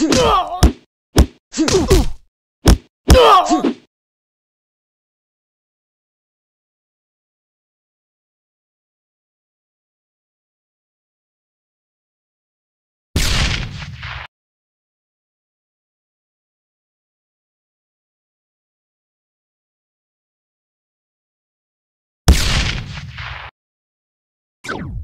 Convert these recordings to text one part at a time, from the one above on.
No! you.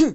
Oh,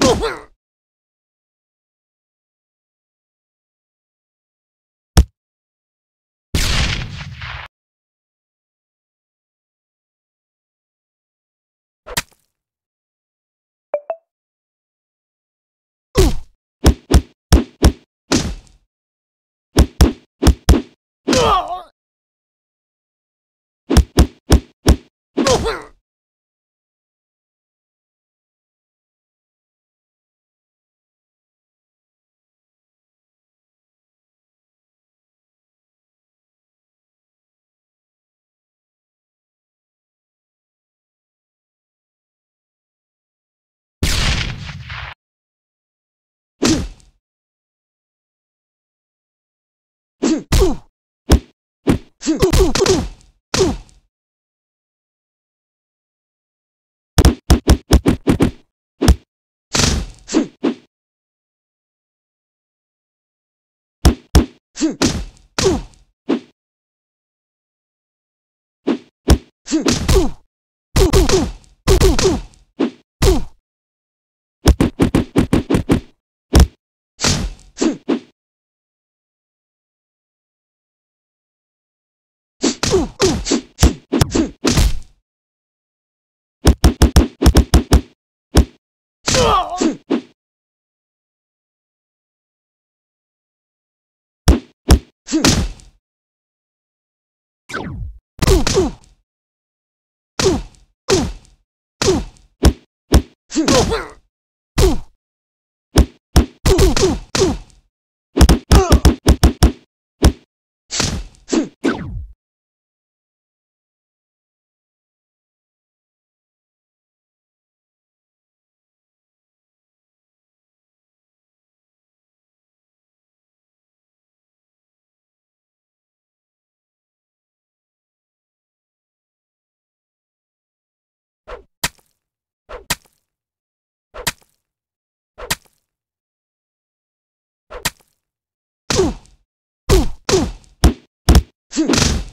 Huh! Huh! Oh, Huh!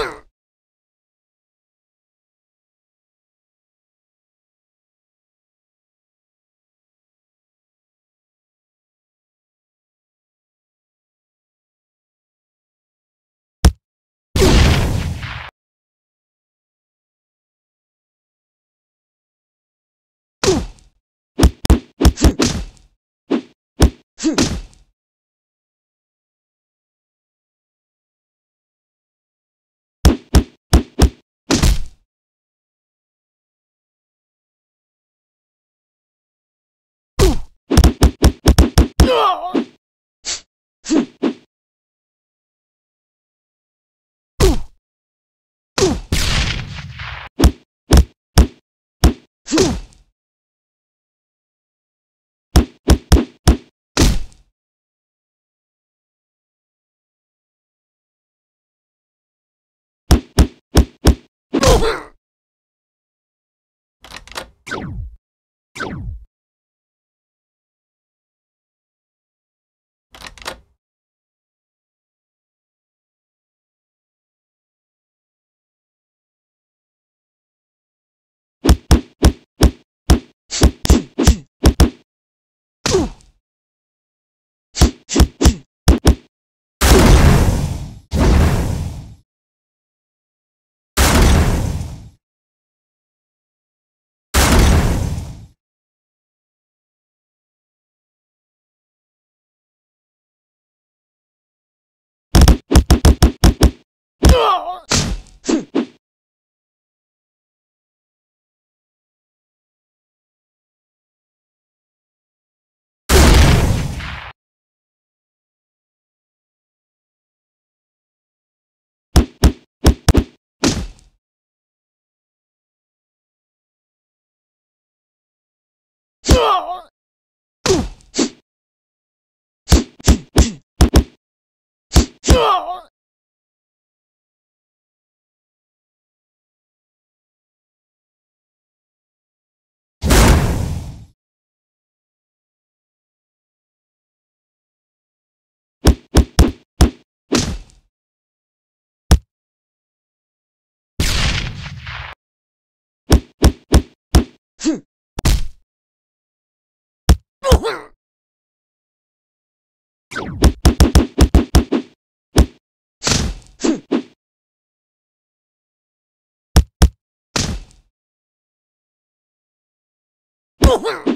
Yeah. Yeah. Woohoo!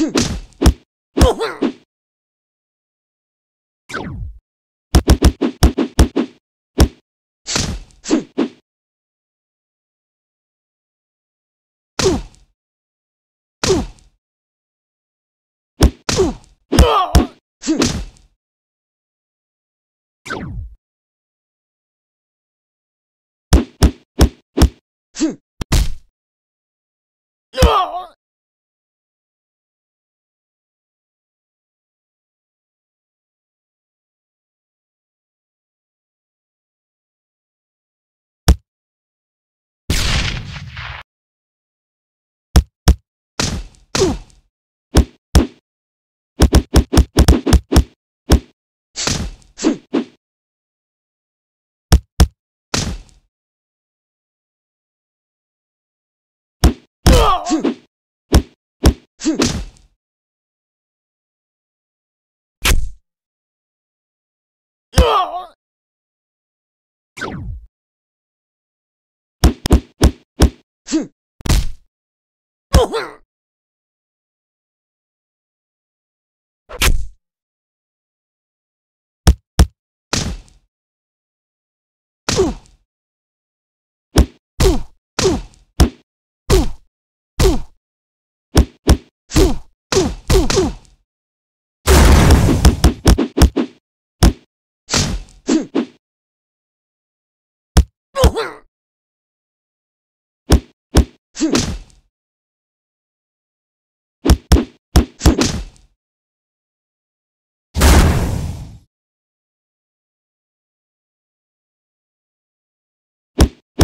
哼。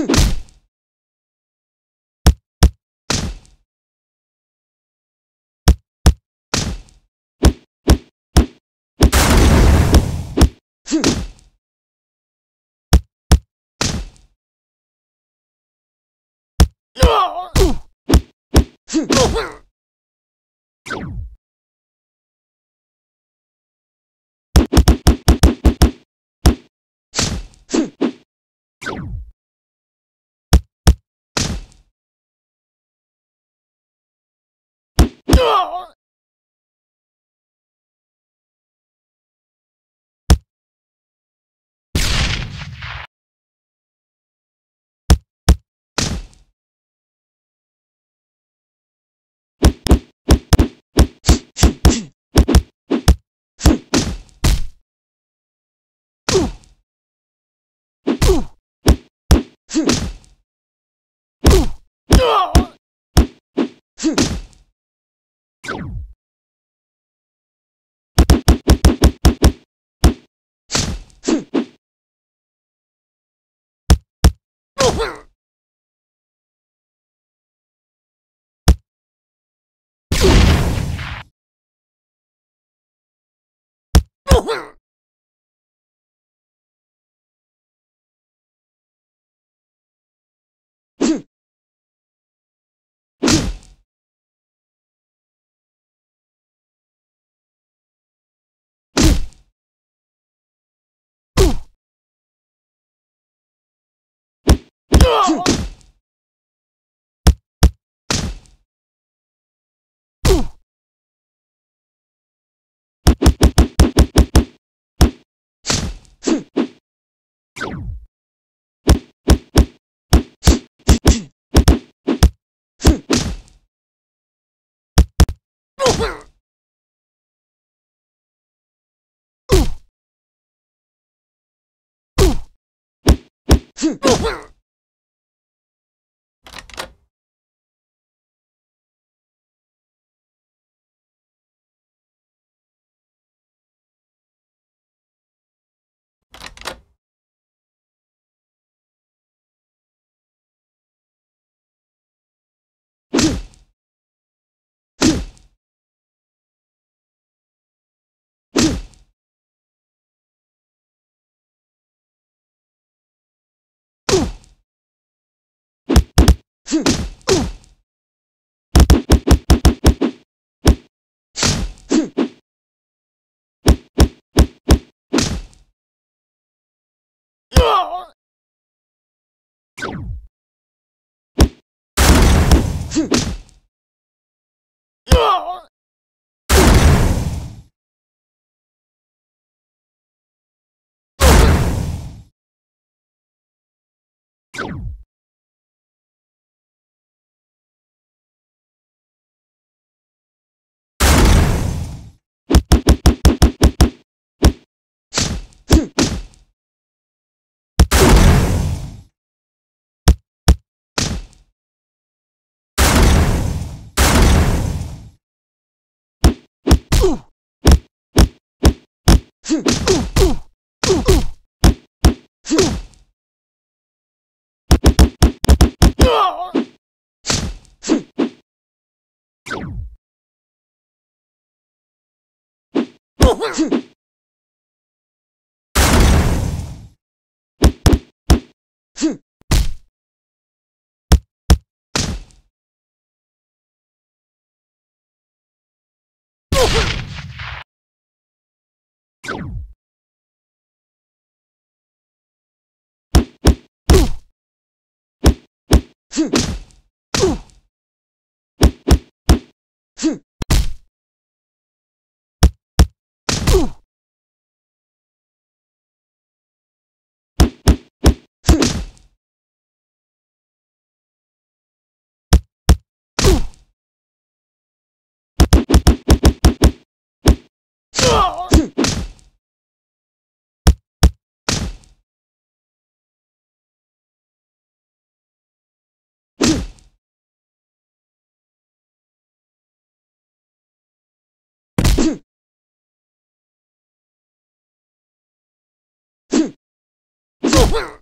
No! Well. 哼。Hmm. Hmm. Hmm. ふん。Oh!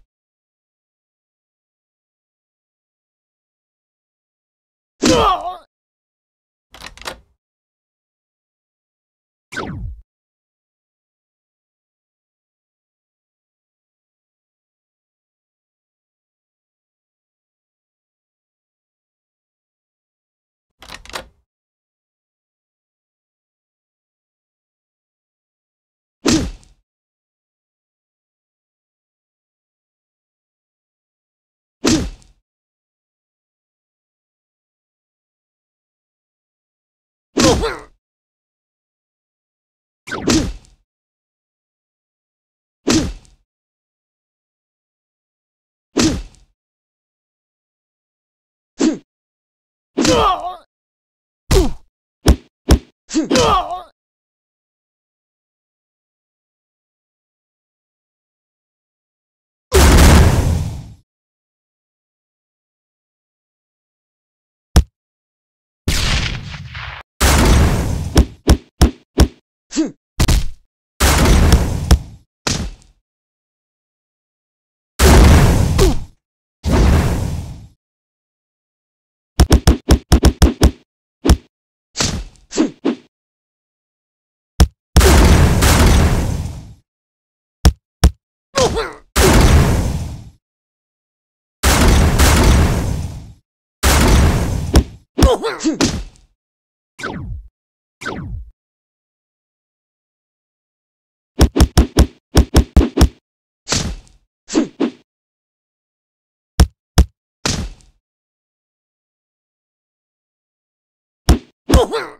No! Hmm. Yeah.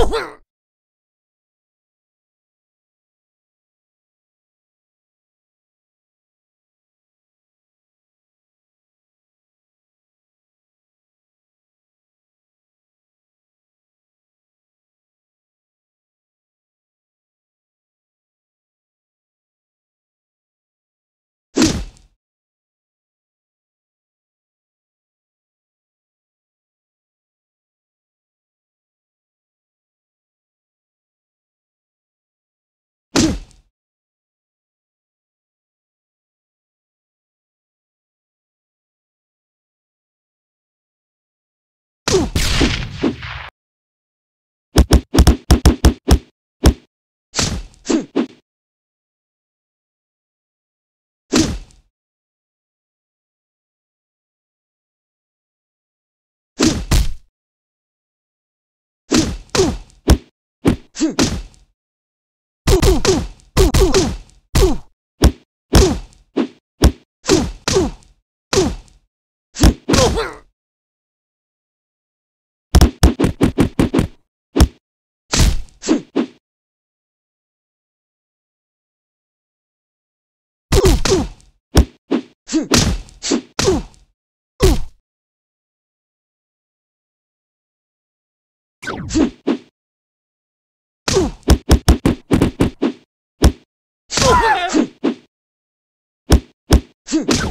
Woohoo! Mm.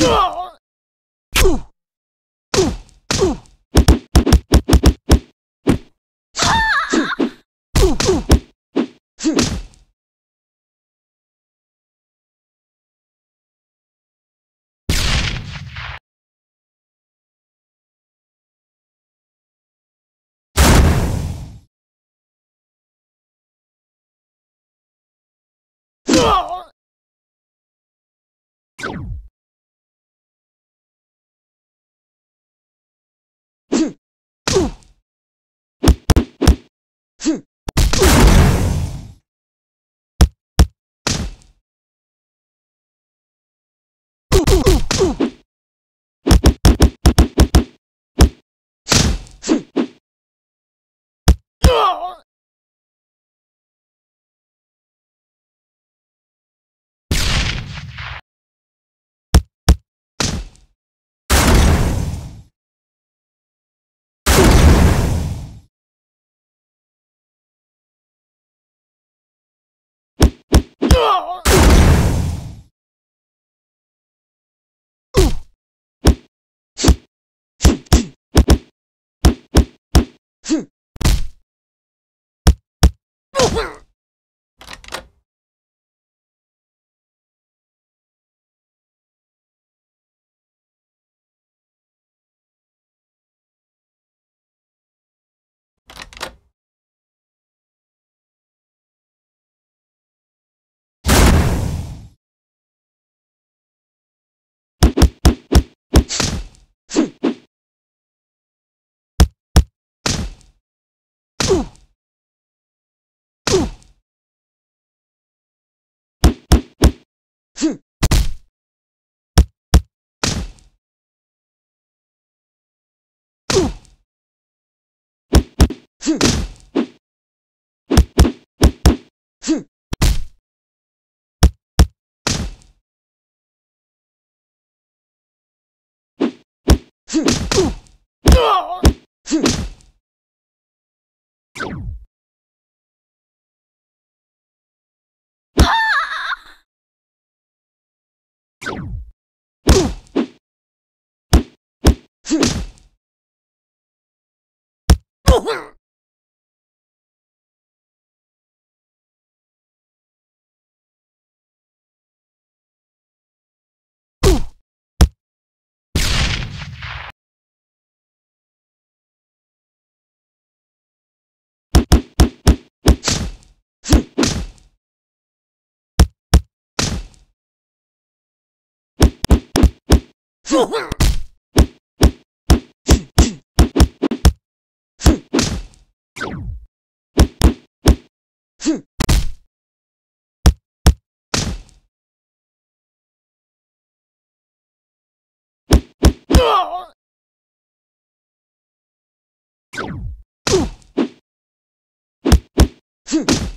No! Hm. ふん Woo! Hmm.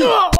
No!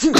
Hmm.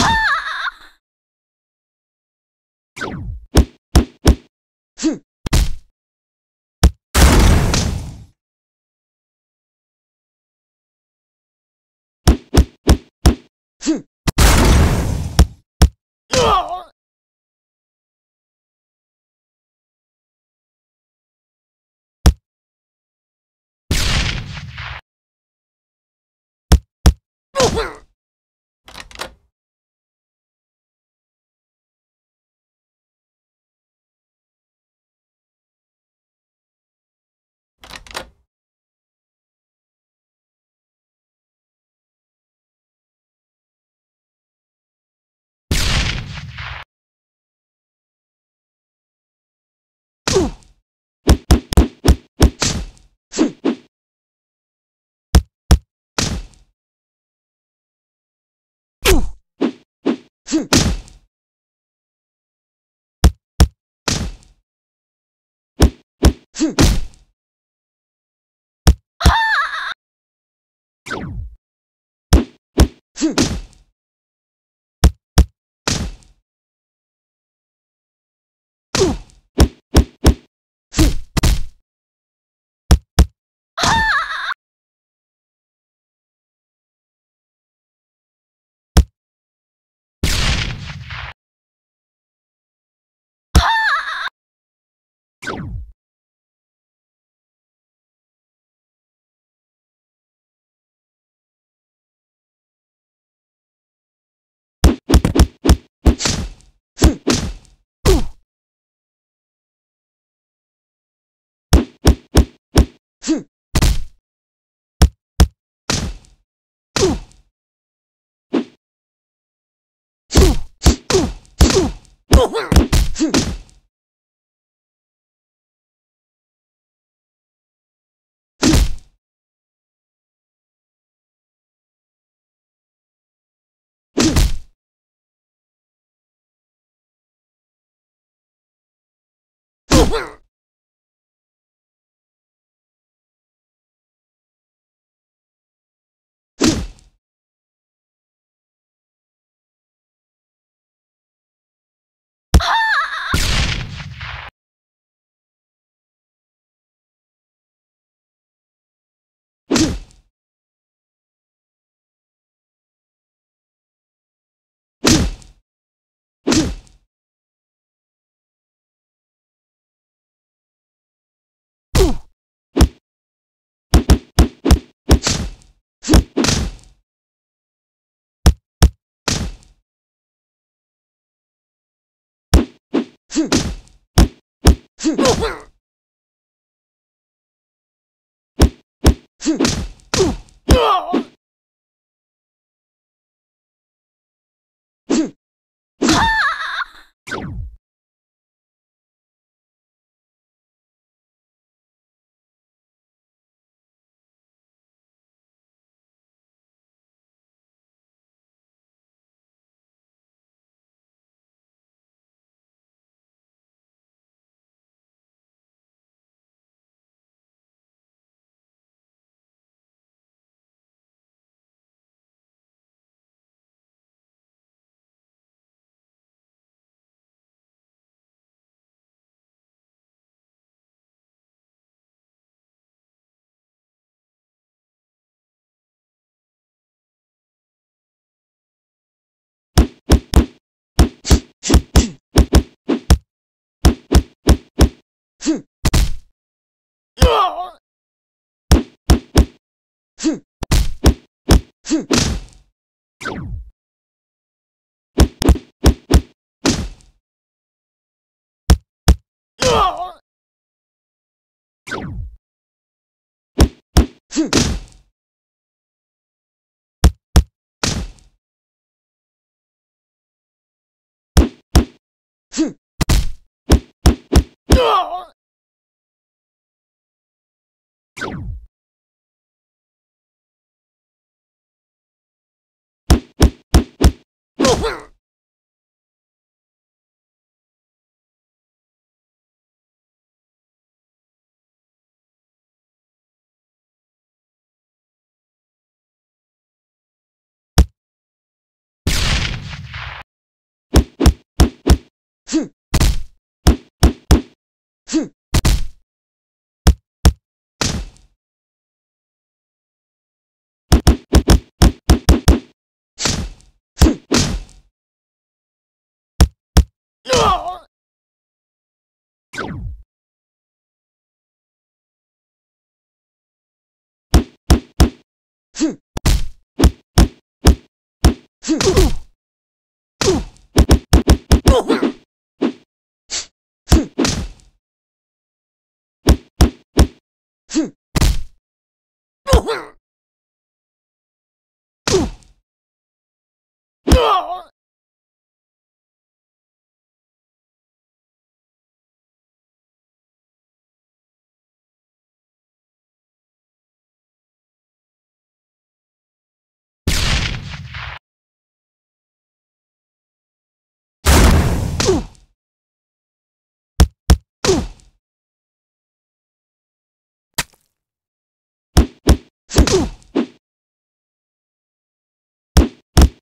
Hmph! Hmph! Hmm. Hmm. Phew.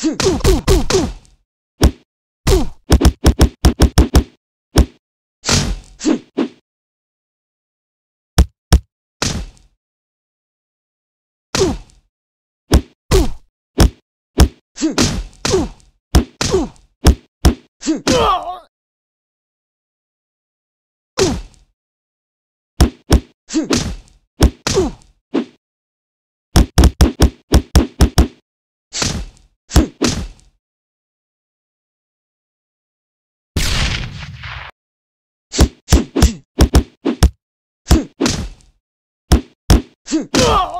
Hmph! Huh.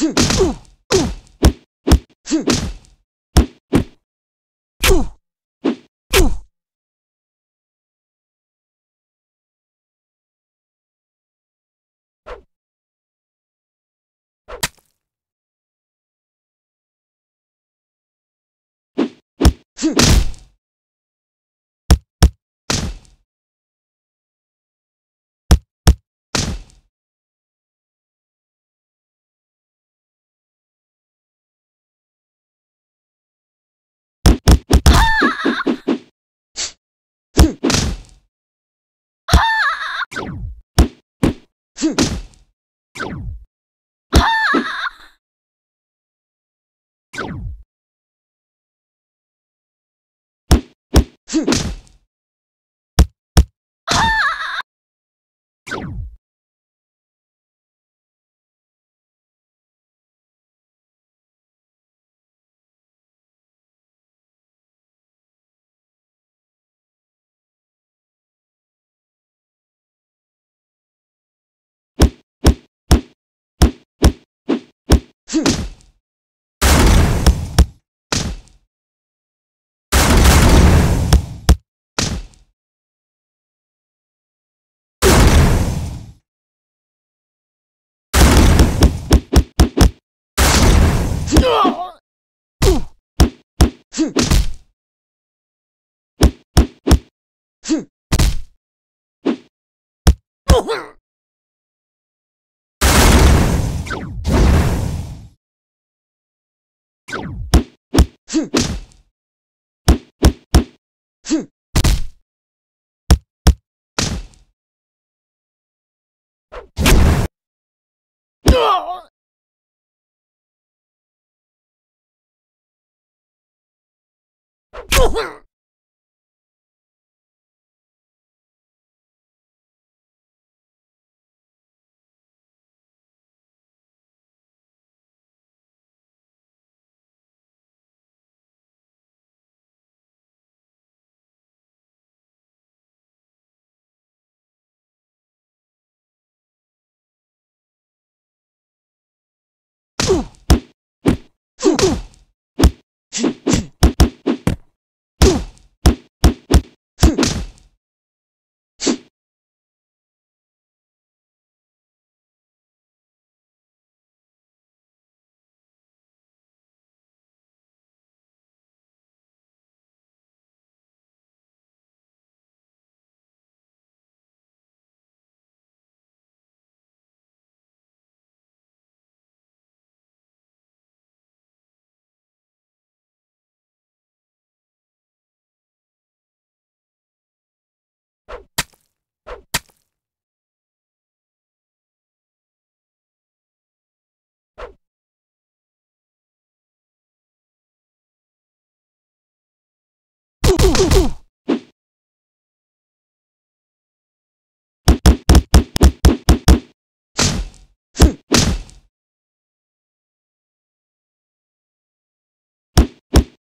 Hmph! Hmm. 哼！哼！啊！哼！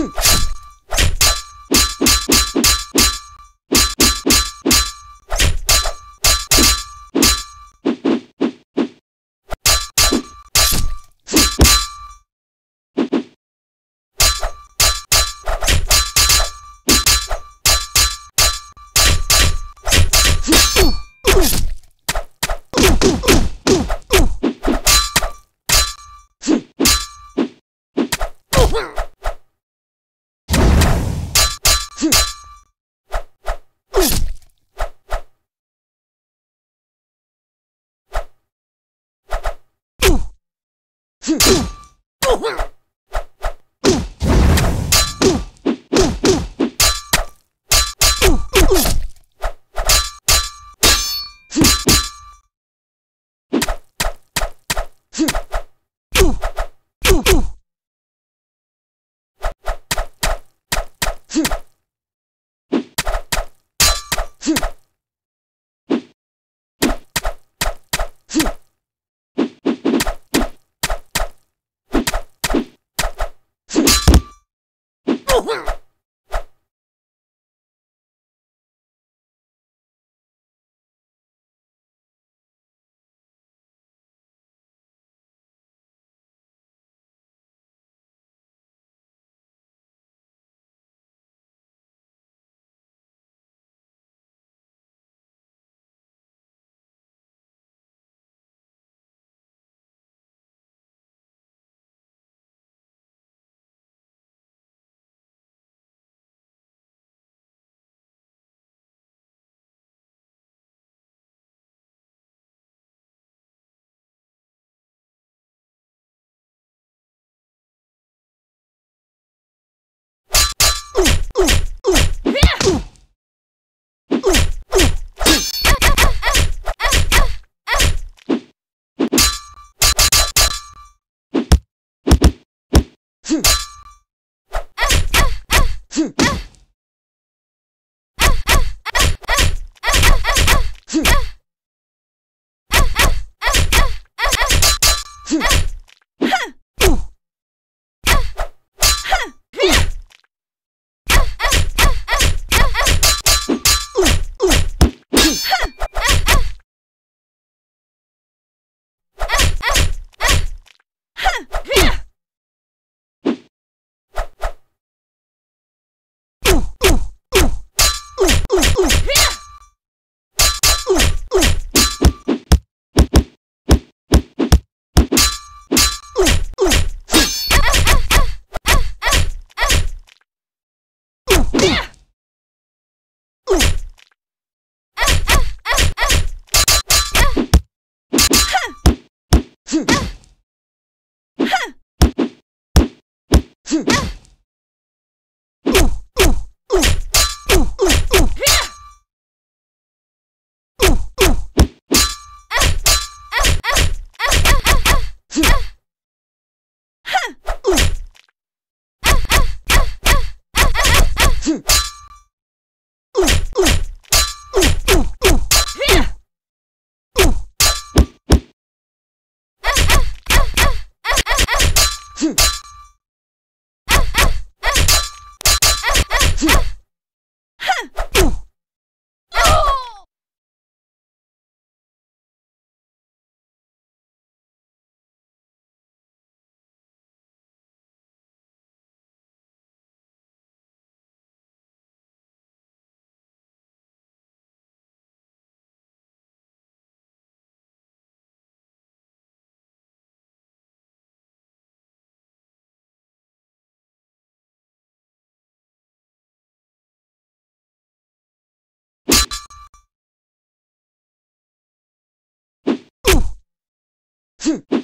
Hmph! Oh, フッ